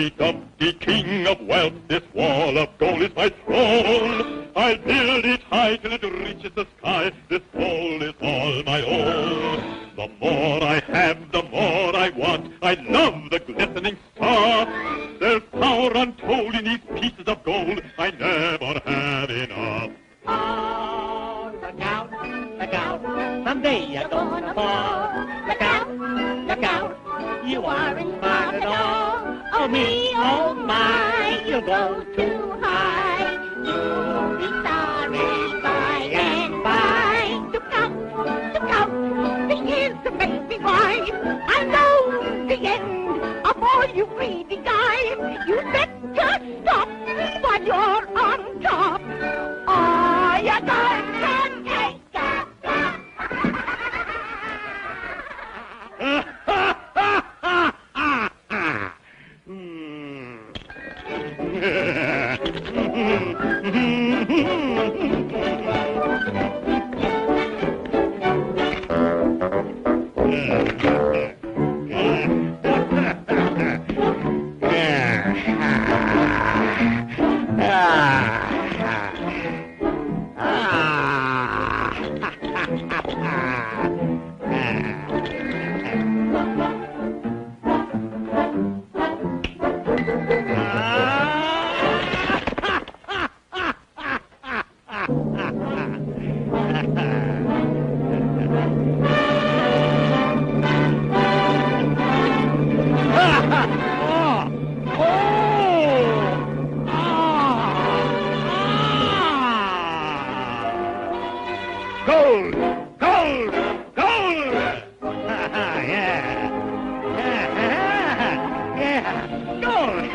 Humpty Dumpty, king of wealth. This wall of gold is my throne. I'll build it high till it reaches the sky. This gold is all my own. The more I have, the more I want. I love the glistening star. There's power untold in these pieces of gold. I never have enough. Oh, look out, look out, someday you're gonna fall. Look out, look out, you aren't smart at all. Oh me, oh my, you go too high. You'll be sorry by and by. Look out, look out, the is to make me. I know Apple. Gold! Gold! Gold! yeah. Yeah. yeah. Gold.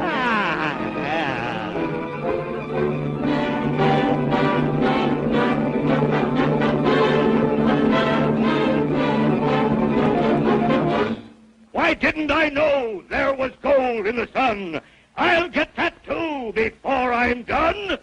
ah, yeah. Why didn't I know there was gold in the sun? I'll get that too before I'm done.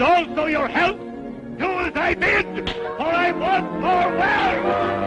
and also your help. Do as I bid, for I want more well.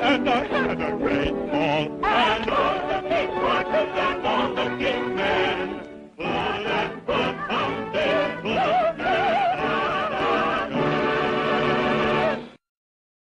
and I had a great